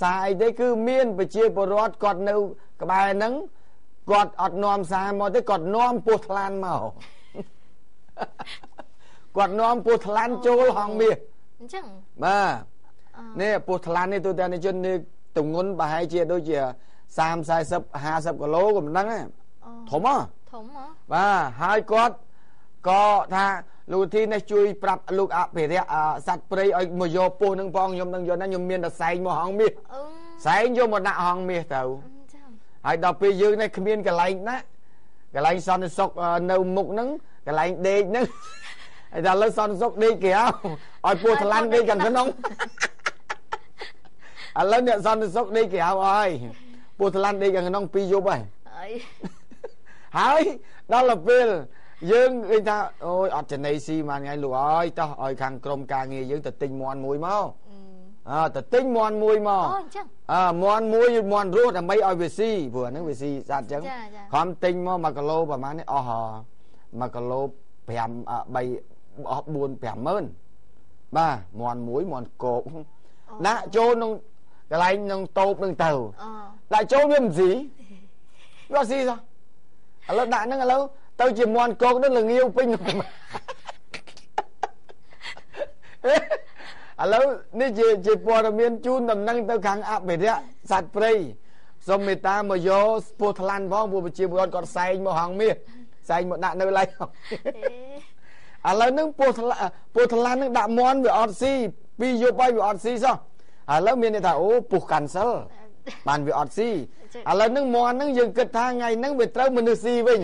សារអីទេគឺមានប្រជាពលរដ្ឋគាត់នៅ ក្បែរហ្នឹងគាត់អត់នាំសារមកទេគាត់នាំពោះថ្លានមកគាត់នាំពោះថ្លានចូលហងមាសអញ្ចឹងបាទនេះពោះថ្លាននេះទូទាំងជននេះទងន់ប្រហែលជាដូចជា30 40 50គីឡូក៏មិនដឹងទេធំហ៎ធំហ៎បាទហើយគាត់ក៏ថា លោកធីនេះជួយប្រាប់លោកអភិរក្សសត្វព្រៃឲ្យមកយកពោះនឹងផងខ្ញុំនឹងយកណាខ្ញុំមានតែសែងមកហងមាសសែងយកមកដាក់ហងមាសទៅហើយដល់ពេលយើងនេះគ្មានកន្លែងណាកន្លែងសន្តិសុខនៅមុខហ្នឹងកន្លែងដេកហ្នឹងហើយដល់លើសន្តិសុខដេកក្រៅឲ្យពោះថ្លាន់ដេកខាងក្នុងឥឡូវអ្នកសន្តិសុខដេកក្រៅហើយពោះថ្លាន់ដេកខាងក្នុងពីរយប់ហើយហើយដល់ពេល យើងឃើញថាអូយអត់ចំណៃស៊ីមួយថ្ងៃលោកអើយតោះឲ្យខាងក្រុមការងារយើងទៅទិញមន់មួយមកអើទៅទិញមន់មួយមកអូអញ្ចឹងអើមន់មួយមន់រស់ដើម្បីឲ្យវាស៊ីព្រោះអាហ្នឹងវាស៊ីសត្វអញ្ចឹងខំទិញមក1គីឡូប្រហែលនេះអស់1គីឡូ5 3អស់4 5ម៉ឺនបាទមន់មួយមន់គោកដាក់ចូលក្នុងកន្លែងក្នុងតូបនឹងទៅដាក់ចូលវាមិនស៊ីវាស៊ីសោះឥឡូវដាក់ហ្នឹងឥឡូវ ទៅជាមន់គោកនឹងលងាវពេញឥឡូវនេះជាជាព័ត៌មានជូនដំណឹងទៅខាងអភិរក្សសត្វព្រៃសូមមេត្តាមកយកពោះថ្លាន់ផងពួកប្រជាពលរដ្ឋគាត់សែងមកហងមាសសែងមកដាក់នៅឡៃឥឡូវនឹងពោះថ្លាពោះថ្លាន់នឹងដាក់មន់វាអត់ស៊ីពីរយប់ហើយវាអត់ស៊ីសោះឥឡូវមានន័យថាអូពុះកាន់សិលបានវាអត់ស៊ីឥឡូវនឹងមន់នឹងយើងគិតថាថ្ងៃហ្នឹងវាត្រូវមនុស្សស៊ីវិញ